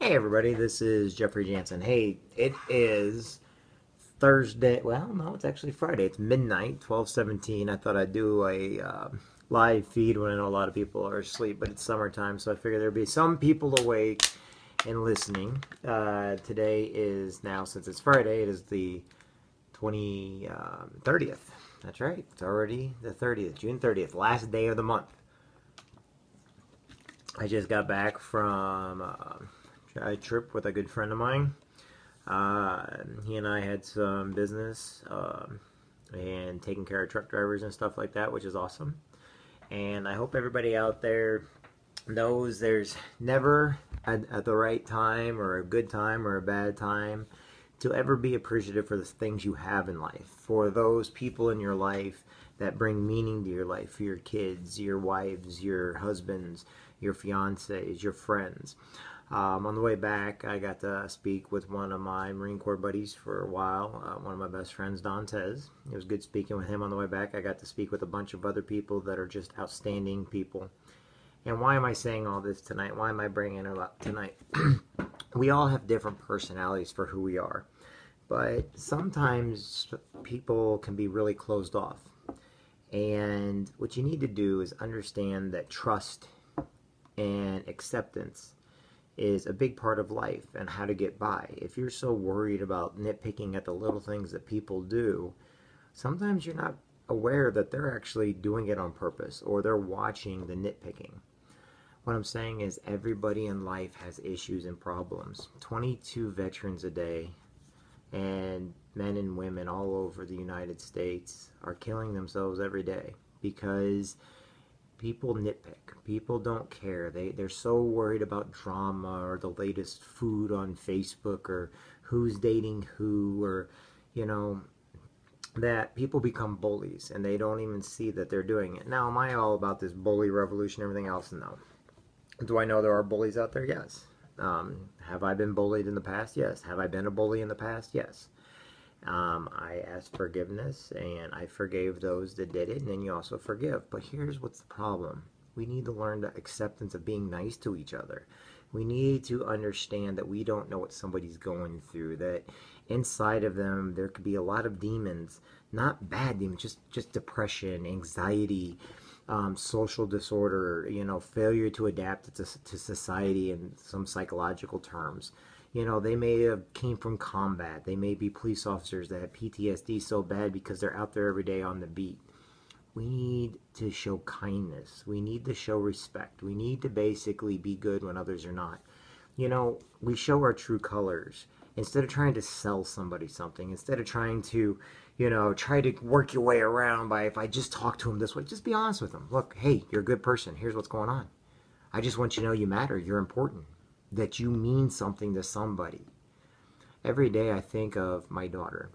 Hey everybody, this is Jeffrey Jansen. Hey, it is Thursday. Well, no, it's actually Friday. It's midnight, twelve seventeen. I thought I'd do a uh, live feed when I know a lot of people are asleep, but it's summertime, so I figured there'd be some people awake and listening. Uh, today is now, since it's Friday, it is the 20, um, 30th. That's right. It's already the 30th, June 30th, last day of the month. I just got back from uh, a trip with a good friend of mine. Uh, he and I had some business um, and taking care of truck drivers and stuff like that, which is awesome. And I hope everybody out there knows there's never at, at the right time or a good time or a bad time to ever be appreciative for the things you have in life, for those people in your life that bring meaning to your life, for your kids, your wives, your husbands, your fiancés, your friends. Um, on the way back, I got to speak with one of my Marine Corps buddies for a while, uh, one of my best friends, Dantes. It was good speaking with him on the way back. I got to speak with a bunch of other people that are just outstanding people. And why am I saying all this tonight? Why am I bringing it up tonight? we all have different personalities for who we are, but sometimes people can be really closed off. And what you need to do is understand that trust and acceptance is a big part of life and how to get by. If you're so worried about nitpicking at the little things that people do, sometimes you're not aware that they're actually doing it on purpose or they're watching the nitpicking. What I'm saying is everybody in life has issues and problems. 22 veterans a day and men and women all over the United States are killing themselves every day because people nitpick. People don't care. They they're so worried about drama or the latest food on Facebook or who's dating who or you know that people become bullies and they don't even see that they're doing it. Now, am I all about this bully revolution everything else? No. Do I know there are bullies out there? Yes. Um, have I been bullied in the past? Yes. Have I been a bully in the past? Yes. Um, I asked forgiveness and I forgave those that did it, and then you also forgive. But here's what's the problem we need to learn the acceptance of being nice to each other. We need to understand that we don't know what somebody's going through, that inside of them there could be a lot of demons, not bad demons, just, just depression, anxiety, um, social disorder, you know, failure to adapt to, to society in some psychological terms you know they may have came from combat. They may be police officers that have ptsd so bad because they're out there every day on the beat. We need to show kindness. We need to show respect. We need to basically be good when others are not. You know we show our true colors. Instead of trying to sell somebody something instead of trying to you know try to work your way around by if i just talk to him this way just be honest with them look hey you're a good person. Here's what's going on. I just want you to know you matter. You're important that you mean something to somebody. Every day I think of my daughter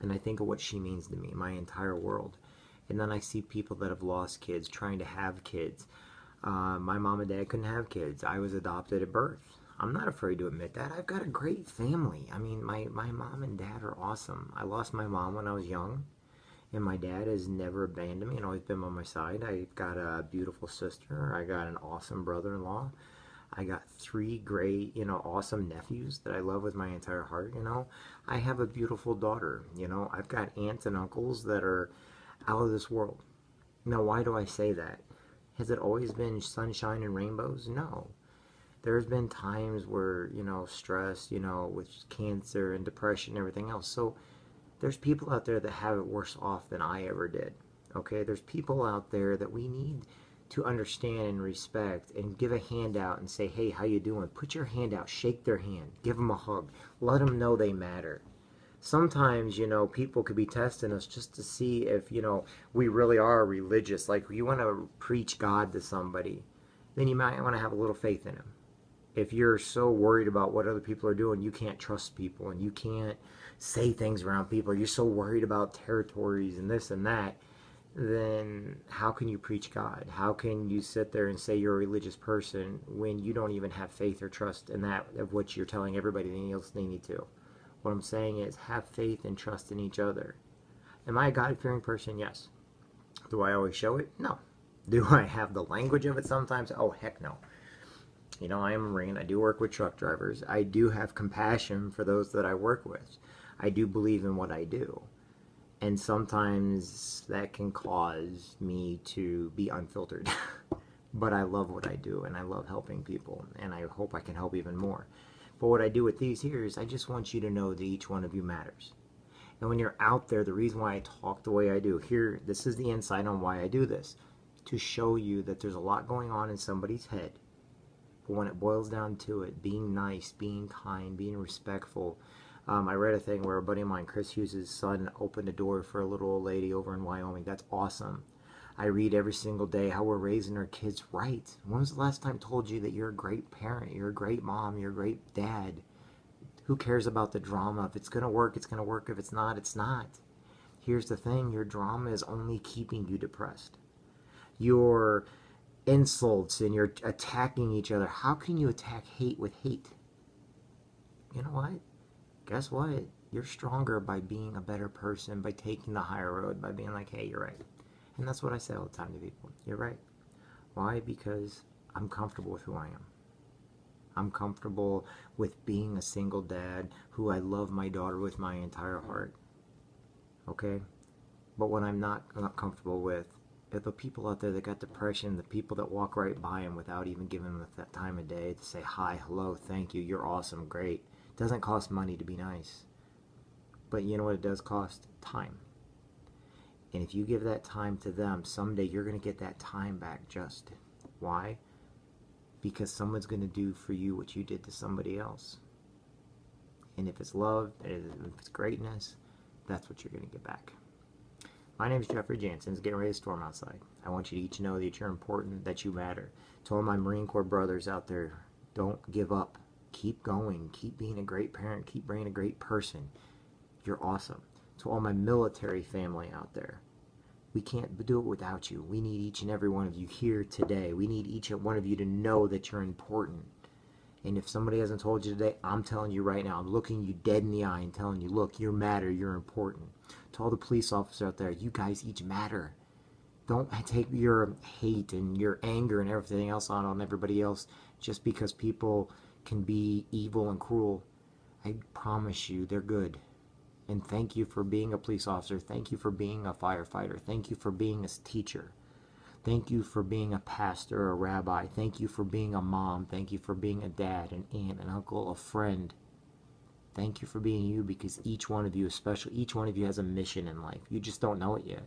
and I think of what she means to me, my entire world. And then I see people that have lost kids trying to have kids. Uh, my mom and dad couldn't have kids. I was adopted at birth. I'm not afraid to admit that. I've got a great family. I mean, my, my mom and dad are awesome. I lost my mom when I was young, and my dad has never abandoned me and always been by my side. I've got a beautiful sister. I got an awesome brother in law. I got three great, you know, awesome nephews that I love with my entire heart, you know. I have a beautiful daughter, you know. I've got aunts and uncles that are out of this world. Now, why do I say that? Has it always been sunshine and rainbows? No. There's been times where, you know, stress, you know, with cancer and depression and everything else. So there's people out there that have it worse off than I ever did. Okay? There's people out there that we need to understand and respect and give a handout and say, hey, how you doing? Put your hand out, shake their hand, give them a hug, let them know they matter. Sometimes, you know, people could be testing us just to see if, you know, we really are religious. Like, you want to preach God to somebody, then you might want to have a little faith in him. If you're so worried about what other people are doing, you can't trust people and you can't say things around people. You're so worried about territories and this and that then how can you preach God? How can you sit there and say you're a religious person when you don't even have faith or trust in that of what you're telling everybody else they need to? What I'm saying is have faith and trust in each other. Am I a God fearing person? Yes. Do I always show it? No. Do I have the language of it sometimes? Oh, heck no. You know, I am a Marine. I do work with truck drivers. I do have compassion for those that I work with. I do believe in what I do. And sometimes that can cause me to be unfiltered. but I love what I do and I love helping people and I hope I can help even more. But what I do with these here is I just want you to know that each one of you matters. And when you're out there, the reason why I talk the way I do, here, this is the insight on why I do this. To show you that there's a lot going on in somebody's head. But when it boils down to it, being nice, being kind, being respectful. Um, I read a thing where a buddy of mine, Chris Hughes' son, opened a door for a little old lady over in Wyoming. That's awesome. I read every single day how we're raising our kids right. When was the last time I told you that you're a great parent, you're a great mom, you're a great dad? Who cares about the drama? If it's going to work, it's going to work. If it's not, it's not. Here's the thing your drama is only keeping you depressed. Your insults and you're attacking each other. How can you attack hate with hate? You know what? Guess what? You're stronger by being a better person, by taking the higher road, by being like, hey, you're right. And that's what I say all the time to people. You're right. Why? Because I'm comfortable with who I am. I'm comfortable with being a single dad who I love my daughter with my entire heart. Okay? But what I'm not, not comfortable with are the people out there that got depression, the people that walk right by them without even giving them that time of day to say hi, hello, thank you, you're awesome, great. It doesn't cost money to be nice. But you know what it does cost? Time. And if you give that time to them, someday you're going to get that time back just. Why? Because someone's going to do for you what you did to somebody else. And if it's love, if it's greatness, that's what you're going to get back. My name is Jeffrey Jansen. It's getting ready to storm outside. I want you to each know that you're important, that you matter. To all my Marine Corps brothers out there, don't give up. Keep going. Keep being a great parent. Keep being a great person. You're awesome to all my military family out there. We can't do it without you. We need each and every one of you here today. We need each one of you to know that you're important. And if somebody hasn't told you today, I'm telling you right now, I'm looking you dead in the eye and telling you, look, you matter, you're important. To all the police officers out there, you guys each matter. Don't take your hate and your anger and everything else on on everybody else just because people can be evil and cruel. I promise you, they're good. And thank you for being a police officer. Thank you for being a firefighter. Thank you for being a teacher. Thank you for being a pastor, a rabbi. Thank you for being a mom. Thank you for being a dad, an aunt, an uncle, a friend. Thank you for being you because each one of you is special. Each one of you has a mission in life. You just don't know it yet.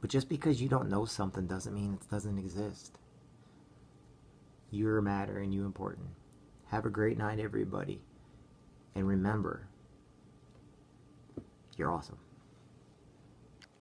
But just because you don't know something doesn't mean it doesn't exist. You're matter and you important. Have a great night, everybody. And remember, you're awesome.